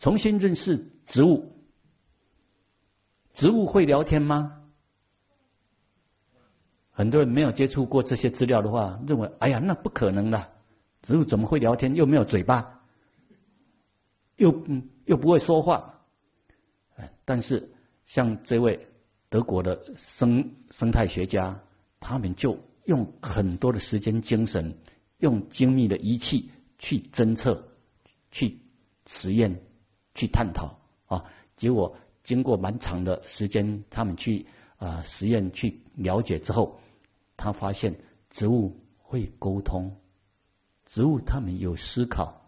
重新认识植物。植物会聊天吗？很多人没有接触过这些资料的话，认为哎呀，那不可能的，植物怎么会聊天？又没有嘴巴，又又不会说话。但是像这位德国的生生态学家，他们就用很多的时间、精神，用精密的仪器去侦测、去实验、去探讨啊，结果。经过蛮长的时间，他们去啊实验去了解之后，他发现植物会沟通，植物他们有思考，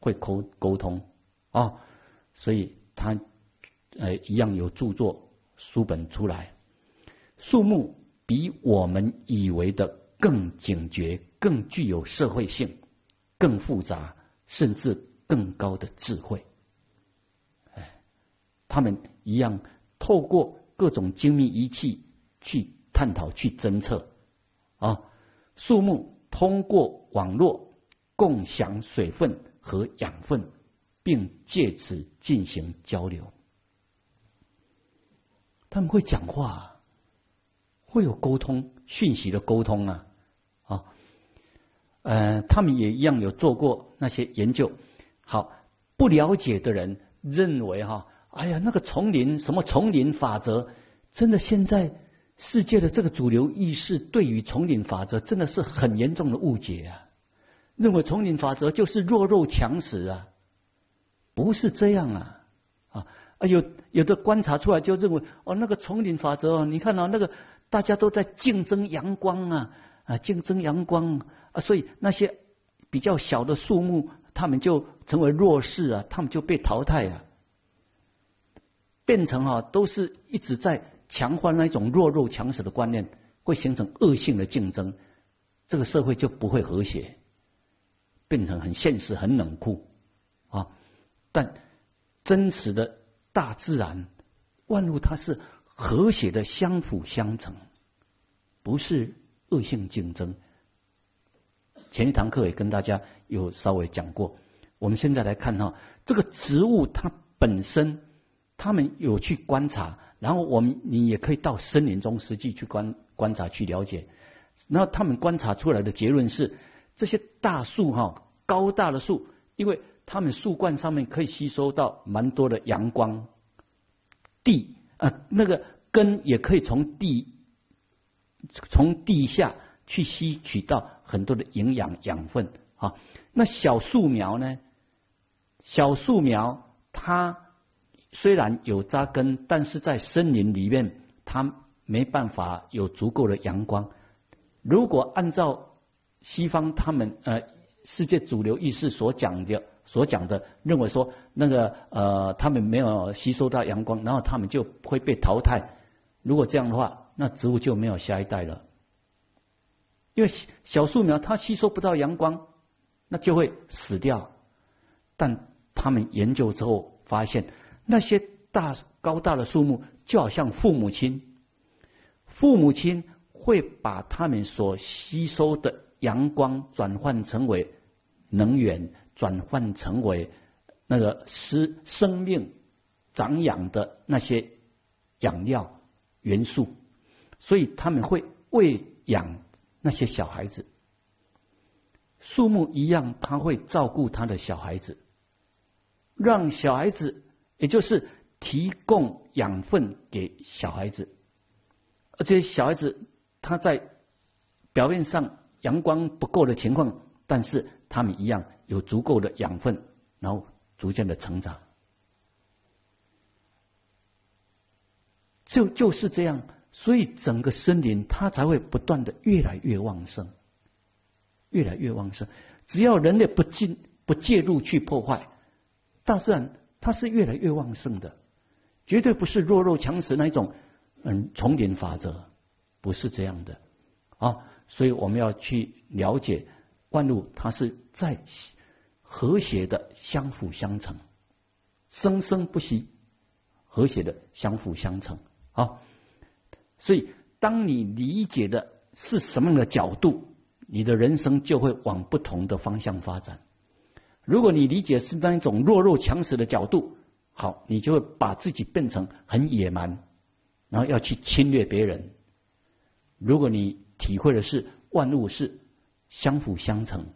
会沟沟通啊，所以他呃一样有著作书本出来。树木比我们以为的更警觉，更具有社会性，更复杂，甚至更高的智慧。他们一样透过各种精密仪器去探讨、去侦测啊，树木通过网络共享水分和养分，并借此进行交流。他们会讲话，会有沟通、讯息的沟通啊啊，呃，他们也一样有做过那些研究。好，不了解的人认为哈。哎呀，那个丛林什么丛林法则，真的现在世界的这个主流意识对于丛林法则真的是很严重的误解啊！认为丛林法则就是弱肉强食啊，不是这样啊啊！有有的观察出来就认为哦，那个丛林法则哦，你看到那个大家都在竞争阳光啊啊，竞争阳光啊，所以那些比较小的树木，他们就成为弱势啊，他们就被淘汰啊。变成哈，都是一直在强化那种弱肉强食的观念，会形成恶性的竞争，这个社会就不会和谐，变成很现实、很冷酷啊。但真实的大自然万物，它是和谐的，相辅相成，不是恶性竞争。前一堂课也跟大家有稍微讲过，我们现在来看哈，这个植物它本身。他们有去观察，然后我们你也可以到森林中实际去观观察去了解。然后他们观察出来的结论是，这些大树哈，高大的树，因为它们树冠上面可以吸收到蛮多的阳光，地啊那个根也可以从地从地下去吸取到很多的营养养分啊。那小树苗呢？小树苗它。虽然有扎根，但是在森林里面，它没办法有足够的阳光。如果按照西方他们呃世界主流意识所讲的所讲的，认为说那个呃他们没有吸收到阳光，然后他们就会被淘汰。如果这样的话，那植物就没有下一代了，因为小树苗它吸收不到阳光，那就会死掉。但他们研究之后发现。那些大高大的树木就好像父母亲，父母亲会把他们所吸收的阳光转换成为能源，转换成为那个生生命长养的那些养料元素，所以他们会喂养那些小孩子。树木一样，他会照顾他的小孩子，让小孩子。也就是提供养分给小孩子，而且小孩子他在表面上阳光不够的情况，但是他们一样有足够的养分，然后逐渐的成长，就就是这样，所以整个森林它才会不断的越来越旺盛，越来越旺盛。只要人类不进不介入去破坏，大自然。它是越来越旺盛的，绝对不是弱肉强食那一种，嗯，丛林法则不是这样的啊，所以我们要去了解万物，它是在和谐的相辅相成，生生不息，和谐的相辅相成啊。所以，当你理解的是什么样的角度，你的人生就会往不同的方向发展。如果你理解是那一种弱肉强食的角度，好，你就会把自己变成很野蛮，然后要去侵略别人。如果你体会的是万物是相辅相成，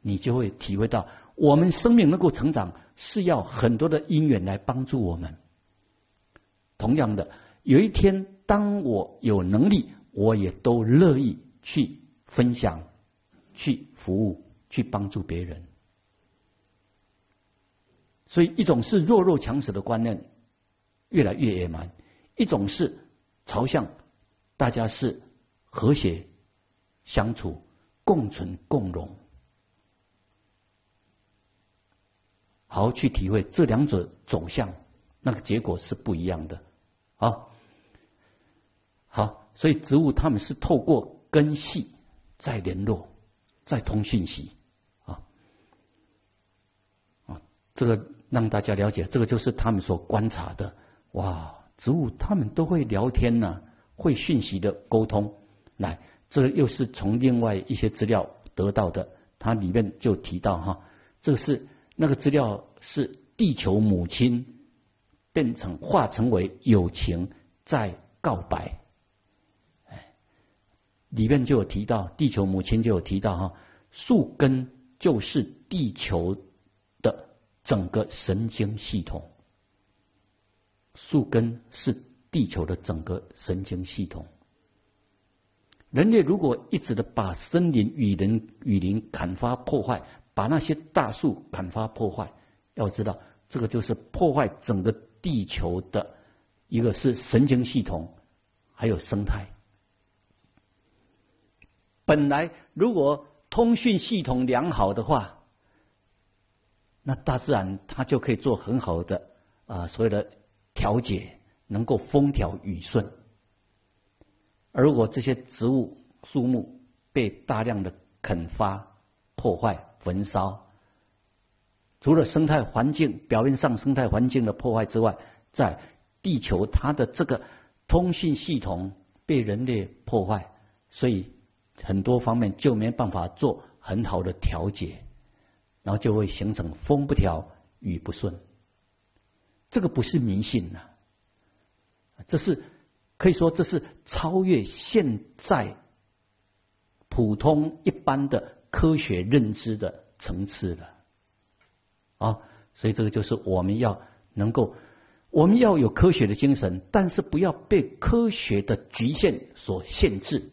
你就会体会到，我们生命能够成长，是要很多的因缘来帮助我们。同样的，有一天当我有能力，我也都乐意去分享、去服务、去帮助别人。所以，一种是弱肉强食的观念越来越野蛮，一种是朝向大家是和谐相处、共存共荣。好好去体会这两者走向，那个结果是不一样的。好，好，所以植物它们是透过根系在联络，在通讯息啊啊，这个让大家了解，这个就是他们所观察的。哇，植物它们都会聊天呢，会讯息的沟通。来，这又是从另外一些资料得到的，它里面就提到哈，这是那个资料是地球母亲。变成化成为友情在告白，哎，里面就有提到地球母亲就有提到哈，树根就是地球整个神经系统，树根是地球的整个神经系统。人类如果一直的把森林、雨林、雨林砍伐破坏，把那些大树砍伐破坏，要知道这个就是破坏整个。地球的一个是神经系统，还有生态。本来如果通讯系统良好的话，那大自然它就可以做很好的啊所有的调节，能够风调雨顺。而如果这些植物树木被大量的砍伐、破坏、焚烧，除了生态环境表面上生态环境的破坏之外，在地球它的这个通讯系统被人类破坏，所以很多方面就没办法做很好的调节，然后就会形成风不调雨不顺。这个不是迷信呐，这是可以说这是超越现在普通一般的科学认知的层次了。啊，所以这个就是我们要能够，我们要有科学的精神，但是不要被科学的局限所限制。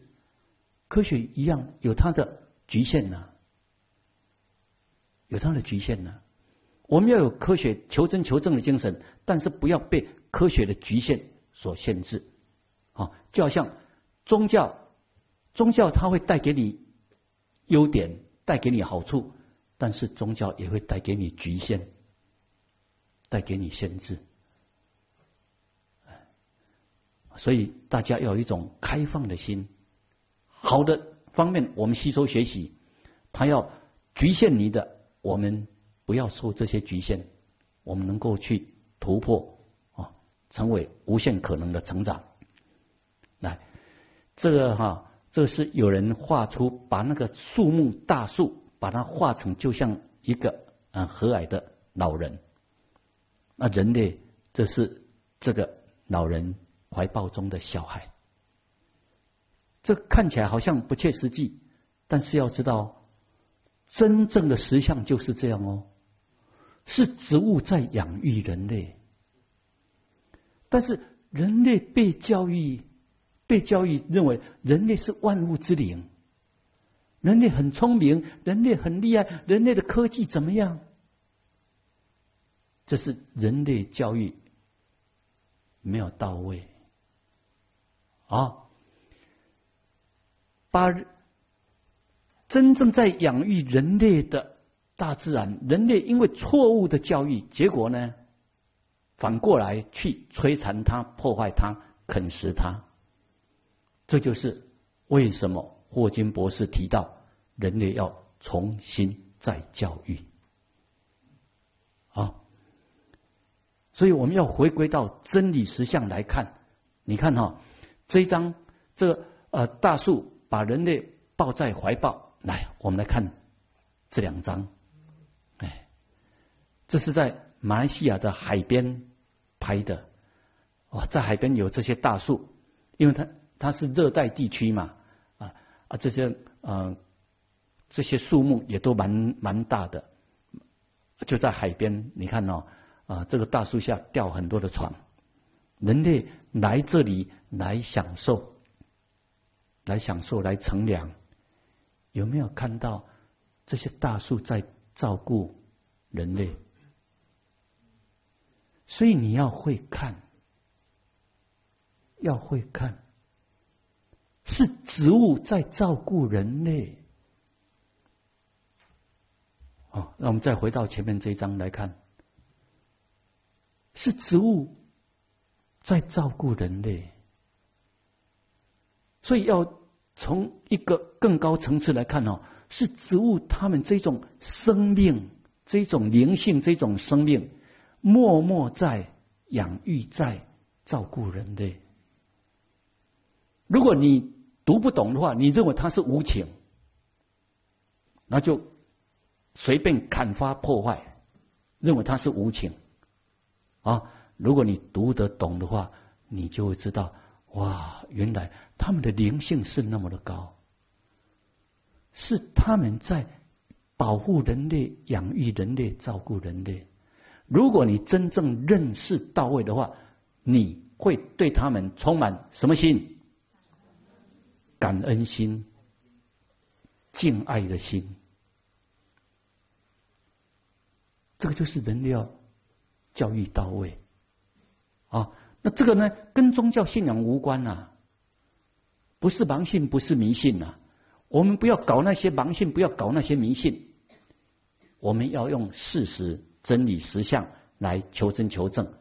科学一样有它的局限呢，有它的局限呢。我们要有科学求真求证的精神，但是不要被科学的局限所限制。啊，就好像宗教，宗教它会带给你优点，带给你好处。但是宗教也会带给你局限，带给你限制，所以大家要有一种开放的心。好的方面我们吸收学习，他要局限你的，我们不要受这些局限，我们能够去突破啊，成为无限可能的成长。来，这个哈，这是有人画出把那个树木大树。把它画成就像一个嗯和蔼的老人，那人类这是这个老人怀抱中的小孩，这看起来好像不切实际，但是要知道，真正的实相就是这样哦，是植物在养育人类，但是人类被教育被教育认为人类是万物之灵。人类很聪明，人类很厉害，人类的科技怎么样？这是人类教育没有到位啊！把真正在养育人类的大自然，人类因为错误的教育，结果呢，反过来去摧残它、破坏它、啃食它，这就是为什么。霍金博士提到，人类要重新再教育啊，所以我们要回归到真理实相来看。你看哈，这张这呃大树把人类抱在怀抱，我们来看这两张，哎，这是在马来西亚的海边拍的。哇，在海边有这些大树，因为它它是热带地区嘛，啊啊这些呃这些树木也都蛮蛮大的，就在海边，你看哦啊这个大树下吊很多的船，人类来这里来享受，来享受来乘凉，有没有看到这些大树在照顾人类？所以你要会看。要会看，是植物在照顾人类。好，那我们再回到前面这一章来看，是植物在照顾人类，所以要从一个更高层次来看哦，是植物它们这种生命、这种灵性、这种生命，默默在养育、在照顾人类。如果你读不懂的话，你认为它是无情，那就随便砍伐破坏，认为它是无情啊。如果你读得懂的话，你就会知道，哇，原来他们的灵性是那么的高，是他们在保护人类、养育人类、照顾人类。如果你真正认识到位的话，你会对他们充满什么心？感恩心、敬爱的心，这个就是人类要教育到位啊。那这个呢，跟宗教信仰无关呐，不是盲信，不是迷信呐。我们不要搞那些盲信，不要搞那些迷信，我们要用事实、真理、实相来求真求证。